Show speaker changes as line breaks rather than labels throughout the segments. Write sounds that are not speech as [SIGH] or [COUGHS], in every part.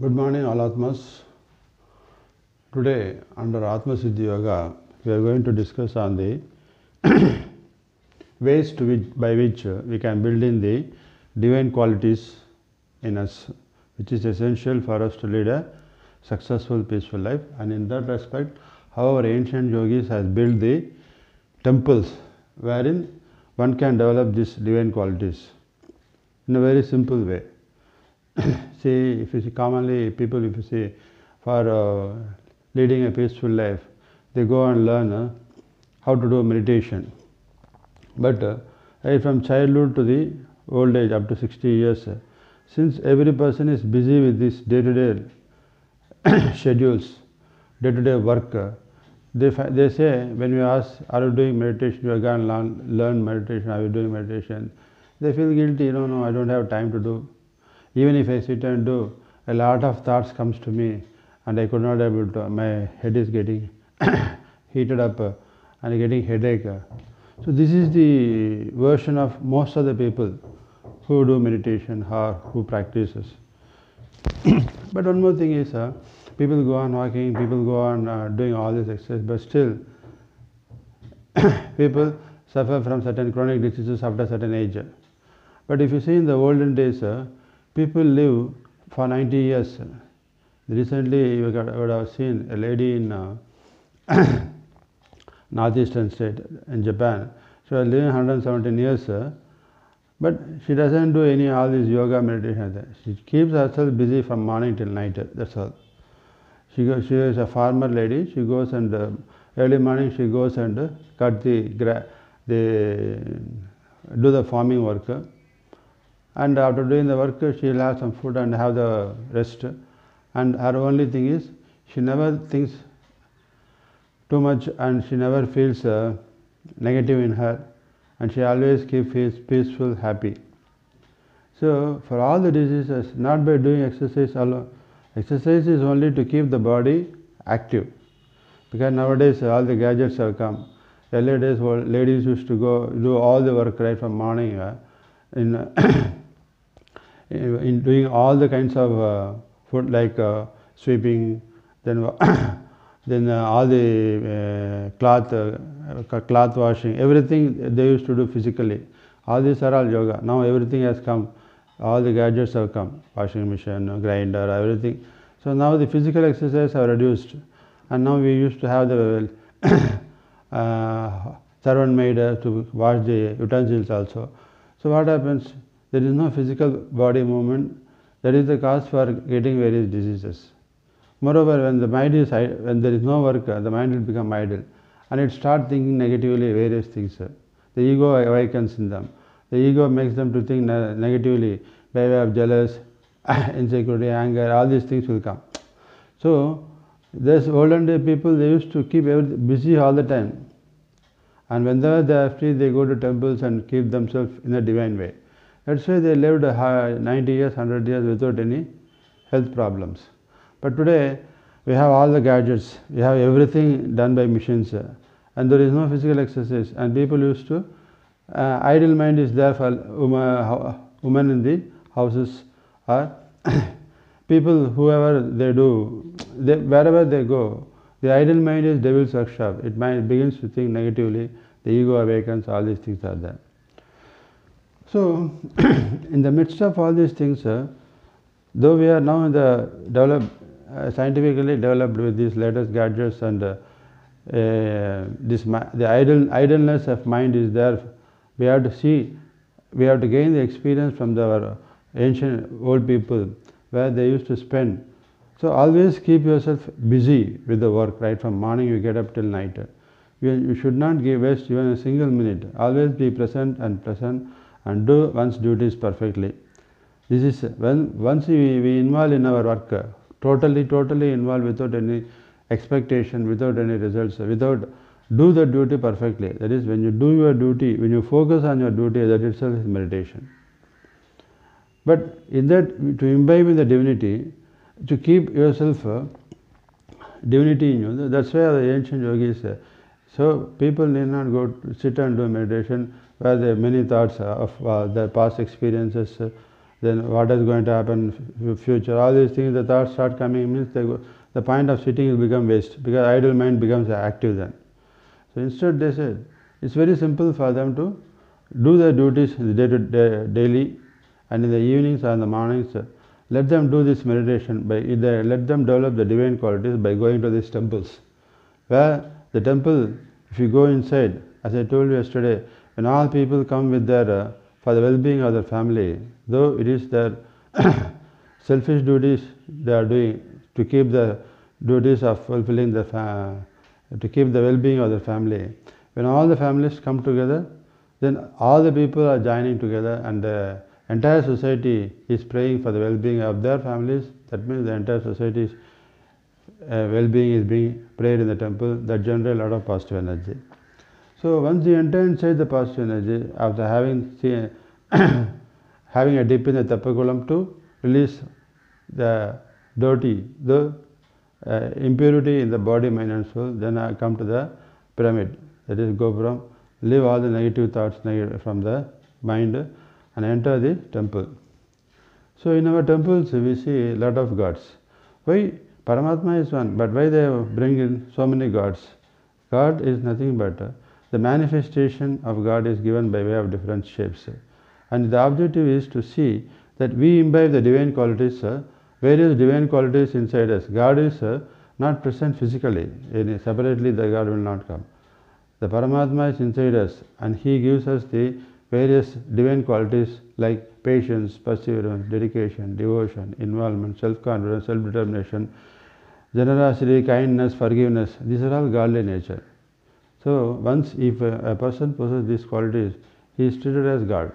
Good morning, all Atmas. Today, under Atma Siddhi Yoga, we are going to discuss on the [COUGHS] ways to which, by which uh, we can build in the divine qualities in us, which is essential for us to lead a successful, peaceful life. And in that respect, how our ancient yogis has built the temples wherein one can develop these divine qualities in a very simple way. [COUGHS] see, if you see commonly people, if you see for uh, leading a peaceful life, they go and learn uh, how to do meditation. But uh, from childhood to the old age, up to 60 years, uh, since every person is busy with this day-to-day [COUGHS] schedules, day-to-day work, uh, they, they say when we ask, are you doing meditation, you are going to learn, learn meditation, are you doing meditation? They feel guilty, no, no, I don't have time to do. Even if I sit and do, a lot of thoughts comes to me and I could not able to, my head is getting [COUGHS] heated up and getting headache. So this is the version of most of the people who do meditation or who practices. [COUGHS] but one more thing is, uh, people go on walking, people go on uh, doing all this exercise, but still, [COUGHS] people suffer from certain chronic diseases after certain age. But if you see in the olden days, uh, people live for 90 years. Recently, you would have seen a lady in uh, [COUGHS] northeastern state in Japan. She was living 117 years, uh, but she doesn't do any all this yoga meditation. She keeps herself busy from morning till night. That's all. She goes, she is a farmer lady. She goes and uh, early morning she goes and uh, cut the the do the farming work. And after doing the work, she'll have some food and have the rest. And her only thing is she never thinks too much and she never feels uh, negative in her and she always keeps feels peaceful, happy. So for all the diseases, not by doing exercise alone. Exercise is only to keep the body active. Because nowadays all the gadgets have come. Earlier days, ladies used to go do all the work right from morning uh, in [COUGHS] in doing all the kinds of uh, food like uh, sweeping, then [COUGHS] then uh, all the uh, cloth uh, cloth washing, everything they used to do physically. All these are all yoga. Now everything has come. All the gadgets have come, washing machine, grinder, everything. So now the physical exercise have reduced, and now we used to have the [COUGHS] uh, servant maid uh, to wash the utensils also. So what happens? There is no physical body movement. That is the cause for getting various diseases. Moreover, when the mind is when there is no work, uh, the mind will become idle, and it starts thinking negatively various things. The ego awakens in them. The ego makes them to think negatively by way of jealous, [COUGHS] insecurity, anger. All these things will come. So, this olden day people they used to keep busy all the time, and whenever they are free, they go to temples and keep themselves in a divine way. That's why they lived 90 years, 100 years without any health problems. But today, we have all the gadgets, we have everything done by machines, uh, and there is no physical exercise. And people used to, uh, idle mind is there for women, ho- women in the houses, or [COUGHS] people, whoever they do, they, wherever they go, the idle mind is devil's workshop. It begins to think negatively, the ego awakens, all these things are there. So, [CLEARS THROAT] in the midst of all these things, uh, though we are now in the develop, uh, scientifically developed with these latest gadgets and uh, uh, this the idle, idleness of mind is there, we have to see, we have to gain the experience from the, ancient old people where they used to spend. So always keep yourself busy with the work right from morning you get up till night. You, you should not give waste even a single minute. Always be present and present and do one's duties perfectly. This is when once we, we involve in our work, totally, totally involved without any expectation, without any results, without do the duty perfectly. That is, when you do your duty, when you focus on your duty, that itself is meditation. But in that, to imbibe in the divinity, to keep yourself uh, divinity in you, that's why the ancient yogis. Uh, so people need not go to sit and do meditation where there are many thoughts uh, of uh, their past experiences, uh, then what is going to happen in the future, all these things, the thoughts start coming, means the, the point of sitting will become waste because idle mind becomes active then. So instead they said, it's very simple for them to do their duties in the day to day, daily and in the evenings in the mornings. Let them do this meditation by either let them develop the divine qualities by going to these temples. Where the temple, if you go inside, as I told you yesterday, when all people come with their uh, for the well-being of their family, though it is their [COUGHS] selfish duties they are doing to keep the duties of fulfilling the to keep the well-being of their family. When all the families come together, then all the people are joining together and the entire society is praying for the well-being of their families. That means the entire society's uh, well-being is being prayed in the temple. That generates a lot of positive energy. So once you enter inside the positive energy, after having [COUGHS] having a dip in the tapakulam to release the dirty, the uh, impurity in the body, mind and soul, then I come to the pyramid, that is Gopuram, leave all the negative thoughts from the mind and enter the temple. So in our temples we see a lot of gods. Why? Paramatma is one, but why they bring in so many gods? God is nothing but the manifestation of God is given by way of different shapes. And the objective is to see that we imbibe the divine qualities, various divine qualities inside us. God is not present physically, separately the God will not come. The Paramatma is inside us and He gives us the various divine qualities like patience, perseverance, dedication, devotion, involvement, self-confidence, self-determination, generosity, kindness, forgiveness. These are all godly nature. So once if a, a person possesses these qualities, he is treated as God.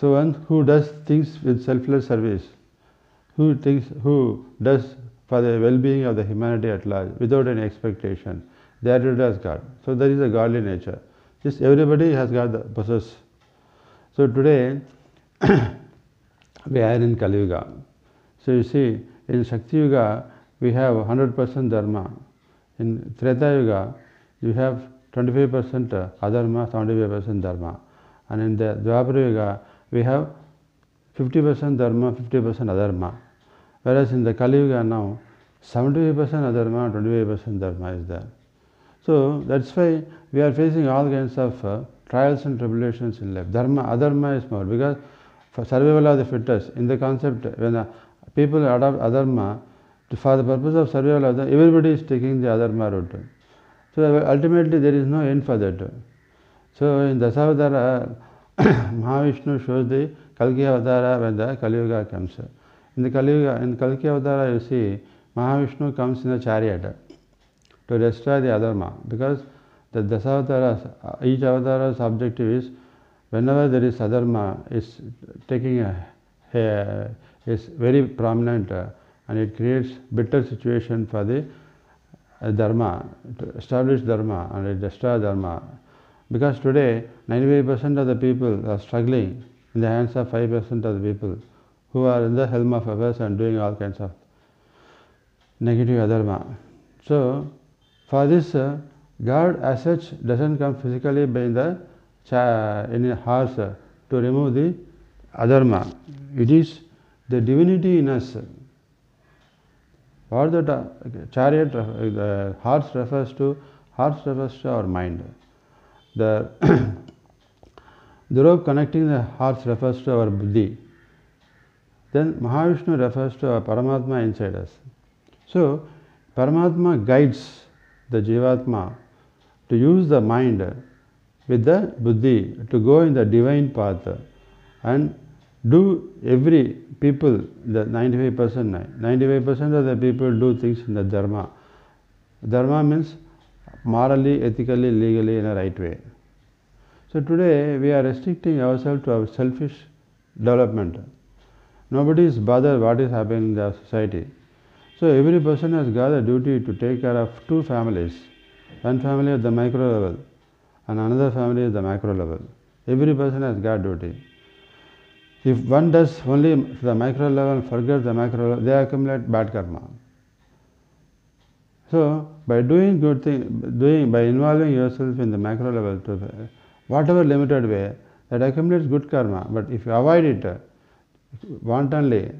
So one who does things with selfless service, who thinks, who does for the well-being of the humanity at large without any expectation, they are treated as God. So there is a godly nature. Just everybody has got the possess. So today [COUGHS] we are in Kali Yuga. So you see, in Satya Yuga we have 100% Dharma. In Treta Yuga you have 25% adharma, 75% dharma. And in the Dwapara Yuga, we have 50% dharma, 50% adharma. Whereas in the Kali Yuga now, 75% adharma, 25% dharma is there. So that's why we are facing all kinds of uh, trials and tribulations in life. Dharma, adharma is more because for survival of the fittest, in the concept when uh, people adopt adharma, for the purpose of survival of the, everybody is taking the adharma route. So ultimately there is no end for that. So in Dasavatara, [CLEARS THROAT] Mahavishnu shows the Kalki Avatara when the Kali Yuga comes. In the Kali Yuga, in Kalki Avatara you see Mahavishnu comes in a chariot to destroy the adharma because the Dasavatara, each avatara's objective is whenever there is adharma is taking a, a is very prominent and it creates bitter situation for the dharma, to establish dharma and destroy dharma. Because today 95% of the people are struggling in the hands of 5% of the people who are in the helm of affairs and doing all kinds of negative adharma. So, for this, uh, God as such doesn't come physically by the in a horse uh, to remove the adharma. It is the divinity in us what the chariot, uh, the horse refers to, horse refers to our mind. The, [COUGHS] the rope connecting the horse refers to our buddhi. Then Mahavishnu refers to our Paramatma inside us. So, Paramatma guides the Jivatma to use the mind with the buddhi to go in the divine path and do every people, the 95%, 95% of the people do things in the dharma. Dharma means morally, ethically, legally in a right way. So today we are restricting ourselves to our selfish development. Nobody is bothered what is happening in the society. So every person has got a duty to take care of two families. One family at the micro level and another family at the macro level. Every person has got duty. If one does only the micro level, forget the macro level, they accumulate bad karma. So, by doing good thing, doing by involving yourself in the macro level to whatever limited way, that accumulates good karma. But if you avoid it, wantonly,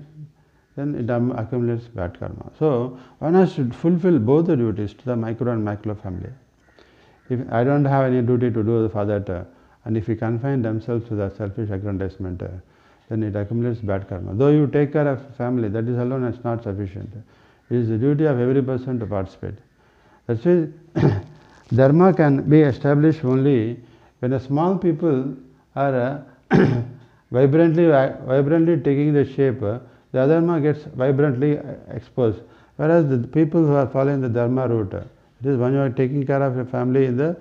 then it um, accumulates bad karma. So one has to fulfill both the duties to the micro and macro family. If I don't have any duty to do for that, and if we confine themselves to the selfish aggrandizement, then it accumulates bad karma. Though you take care of family, that is alone is not sufficient. It is the duty of every person to participate. That's why [COUGHS] dharma can be established only when a small people are uh, [COUGHS] vibrantly vibrantly taking the shape, uh, the dharma gets vibrantly uh, exposed. Whereas the people who are following the dharma route, uh, it is when you are taking care of your family in the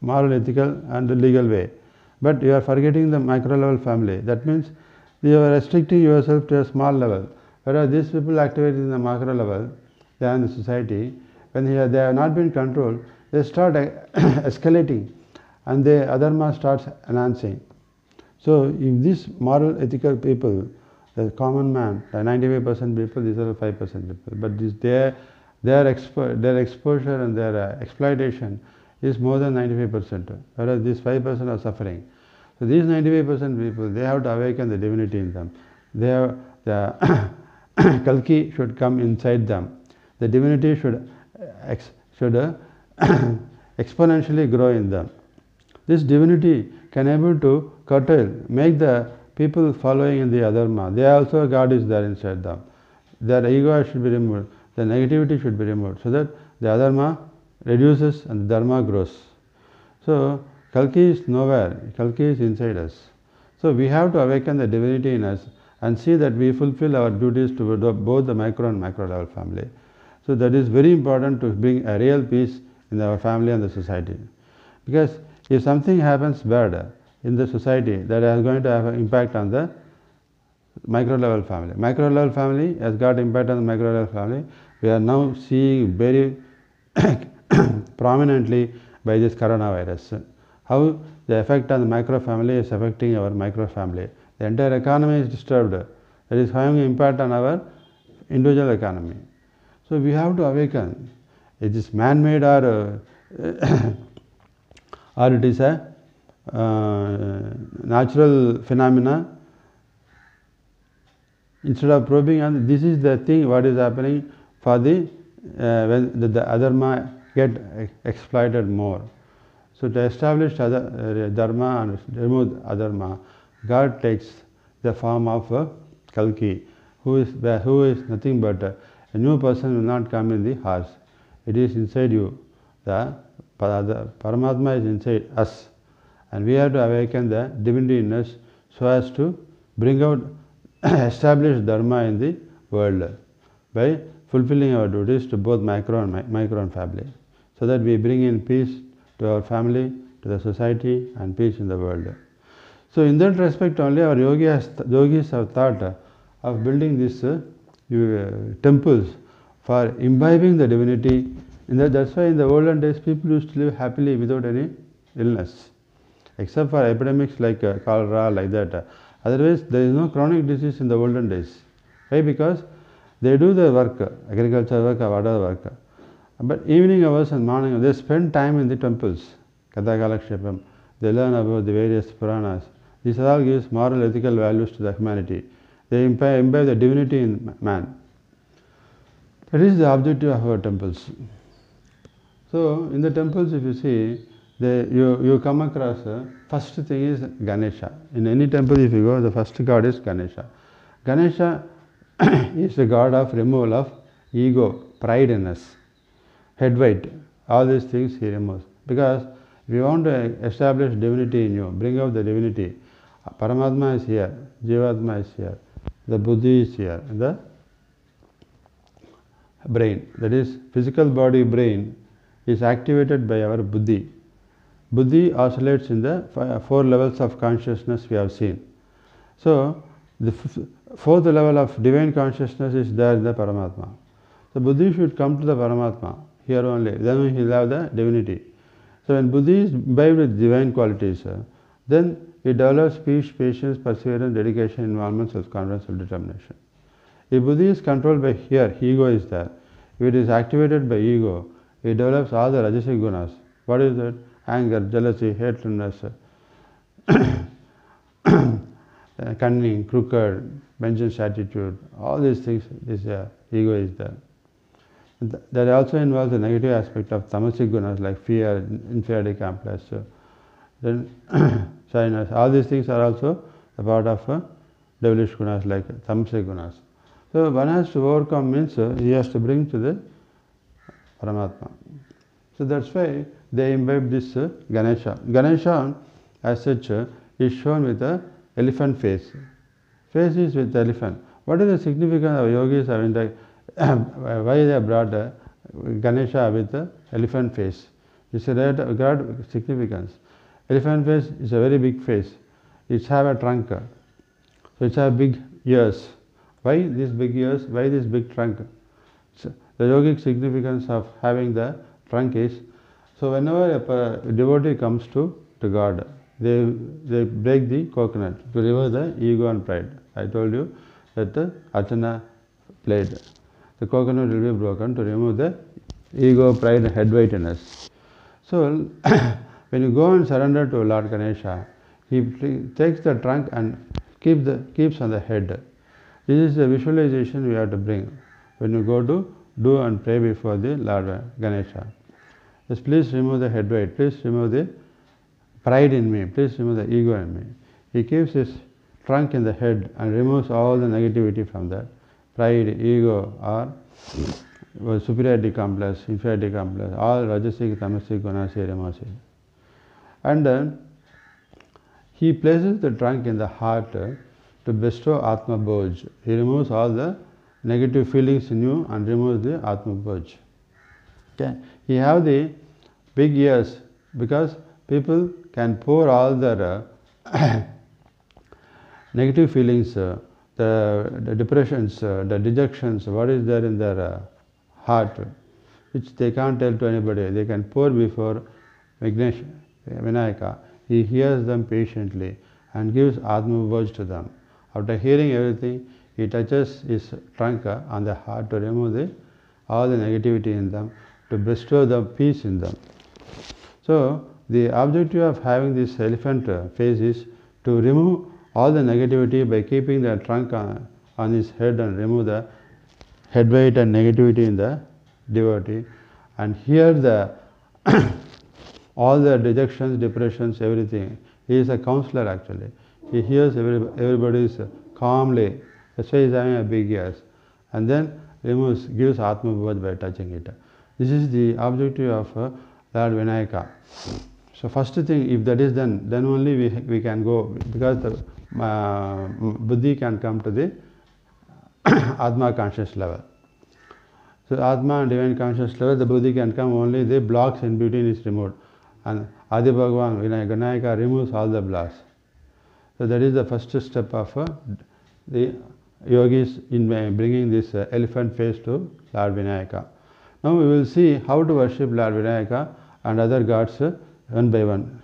moral, ethical, and legal way. But you are forgetting the micro level family. That means you are restricting yourself to a small level. Whereas these people activate in the macro level, they are in the society, when they have not been controlled, they start [COUGHS] escalating and the adharma starts enhancing. So if these moral ethical people, the common man, the 95% people, these are the 5% people, but this, their, their, expo their exposure and their uh, exploitation is more than 95%, whereas these 5% are suffering. So these 95% people, they have to awaken the divinity in them. They have, the [COUGHS] Kalki should come inside them. The divinity should, ex, should uh, [COUGHS] exponentially grow in them. This divinity can able to curtail, make the people following in the adharma. They also God is there inside them. Their ego should be removed. The negativity should be removed so that the adharma reduces and the dharma grows. So Kalki is nowhere. Kalki is inside us. So we have to awaken the divinity in us and see that we fulfill our duties to both the micro and macro level family. So that is very important to bring a real peace in our family and the society. Because if something happens bad in the society, that is going to have an impact on the micro level family. Micro level family has got impact on the micro level family. We are now seeing very [COUGHS] prominently by this coronavirus. How the effect on the micro family is affecting our micro family. The entire economy is disturbed. That is having impact on our individual economy. So we have to awaken. It is man-made or uh, [COUGHS] or it is a uh, natural phenomena. Instead of probing, and this is the thing what is happening for the uh, when the, the adharma get exploited more. So to establish other, uh, dharma and remove adharma, God takes the form of a Kalki, who is who is nothing but a, new person will not come in the horse. It is inside you. The the Paramatma is inside us and we have to awaken the divinity in us so as to bring out [COUGHS] establish dharma in the world by fulfilling our duties to both micro and micro and family so that we bring in peace to our family to the society and peace in the world so in that respect only our yogi has, yogis have thought of building these uh, temples for imbibing the divinity in that, that's why in the olden days people used to live happily without any illness, except for epidemics like uh, cholera, like that. Otherwise, there is no chronic disease in the olden days. Why? Because they do their work, agriculture work or work. But evening hours and morning, hours, they spend time in the temples, Kathakalakshepam. They learn about the various Puranas. This all gives moral, ethical values to the humanity. They imbibe the divinity in man. That is the objective of our temples. So in the temples, if you see, the, you, you come across, uh, first thing is Ganesha. In any temple, if you go, the first god is Ganesha. Ganesha [COUGHS] is the god of removal of ego, pride in us, head weight, all these things he removes. Because if you want to establish divinity in you, bring out the divinity, Paramatma is here, Jivatma is here, the Buddhi is here, the brain, that is physical body brain is activated by our buddhi. Buddhi oscillates in the uh, four levels of consciousness we have seen. So, the fourth level of divine consciousness is there in the Paramatma. The buddhi should come to the Paramatma here only, then he will have the divinity. So, when buddhi is imbibed with divine qualities, then he develops peace, patience, perseverance, dedication, involvement, self-confidence, self-determination. If buddhi is controlled by here, ego is there. If it is activated by ego, he develops all the rajasic gunas. What is that? Anger, jealousy, hatredness, [COUGHS] uh, cunning, crooked, vengeance attitude, all these things, this uh, ego is there. Th- That also involves the negative aspect of tamasic gunas like fear, inferiority complex, uh, then [CLEARS THROAT] shyness. All these things are also a part of uh, devilish gunas like tamasic gunas. So one has to overcome means uh, he has to bring to the Paramatma. So that's why they imbibe this uh, Ganesha. Ganesha, as such, uh, is shown with a elephant face. Face is with elephant. What is the significance of yogis having the why they brought uh, Ganesha with the elephant face? It's a great, great significance. Elephant face is a very big face. It have a trunk. So it have big ears. Why these big ears? Why this big trunk? So the yogic significance of having the trunk is so whenever a devotee comes to, to God, they, they break the coconut to remove the ego and pride. I told you that the Archana played. The coconut will be broken to remove the ego, pride, head weightiness. So [COUGHS] when you go and surrender to Lord Ganesha, he takes the trunk and keep the, keeps on the head. This is the visualization we have to bring when you go to do and pray before the Lord Ganesha. Yes, please remove the head weight, please remove the pride in me, please remove the ego in me. He keeps his trunk in the head and removes all the negativity from that. Pride, ego, or superiority complex, inferiority complex, all rajasic, tamasic, gunas, he removes it. And uh, he places the trunk in the heart to bestow Atma Bhoj. He removes all the negative feelings in you and removes the Atma Bhoj. Okay. He have the big ears because people can pour all their uh, [COUGHS] negative feelings, uh, the, the depressions, uh, the dejections, what is there in their uh, heart, which they can't tell to anybody. They can pour before Vignesh, Vinayaka. He hears them patiently and gives Atma words to them. After hearing everything, he touches his trunk uh, on the heart to remove the, all the negativity in them, to bestow the peace in them. So, the objective of having this elephant face is to remove all the negativity by keeping the trunk on, on his head and remove the head weight and negativity in the devotee and hear the [COUGHS] all the dejections, depressions, everything. He is a counselor actually. He hears every, everybody's calmly. That's why he is having a big ears. And then removes, gives Atma Bhoj by touching it. This is the objective of uh, Lord Vinayaka. So first thing, if that is done, then only we, we can go because the uh, buddhi can come to the [COUGHS] Atma conscious level. So Atma and divine conscious level, the buddhi can come only the blocks in between is removed. And Adi Bhagavan, Vinayaka removes all the blocks. So that is the first step of uh, the yogis in uh, bringing this uh, elephant face to Lord Vinayaka. Now we will see how to worship Lord Vinayaka and other gods uh, one by one.